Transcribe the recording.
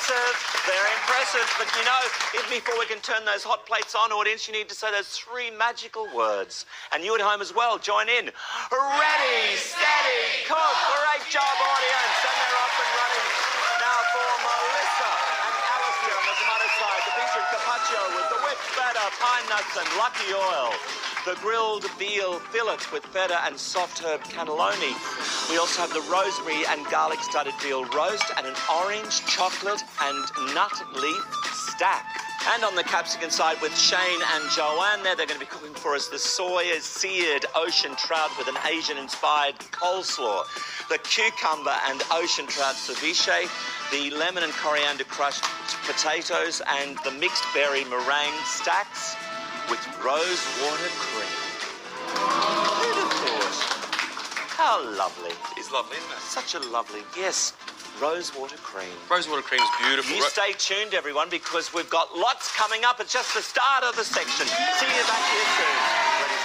impressive. Very impressive. But you know, if before we can turn those hot plates on, audience, you need to say those three magical words. And you at home as well, join in. Ready, steady, cook. Great job, audience. And they're off and running. Now for Melissa and Alistair on the tomato side, the featured carpaccio with the whipped feta, pine nuts, and lucky oil. The grilled veal fillet with feta and soft herb cannelloni. We also have the rosemary and garlic studded veal roast and an orange, chocolate, and nut leaf stack. And on the capsicum side with Shane and Joanne there, they're going to be cooking for us the soya seared ocean trout with an Asian inspired coleslaw, the cucumber and ocean trout ceviche, the lemon and coriander crushed potatoes, and the mixed berry meringue stacks with rose water cream. Who'd have thought? How lovely. It's lovely, isn't it? Such a lovely, yes, rose water cream. Rosewater cream is beautiful. You stay tuned, everyone, because we've got lots coming up. It's just the start of the section. See you back here soon.